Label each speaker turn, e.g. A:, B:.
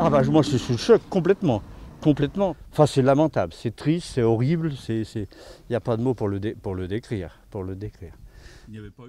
A: Ah bah moi je suis sous choc complètement. Complètement. Enfin c'est lamentable, c'est triste, c'est horrible, il n'y a pas de mots pour le, pour le décrire. Pour le décrire.
B: Il n'y avait pas.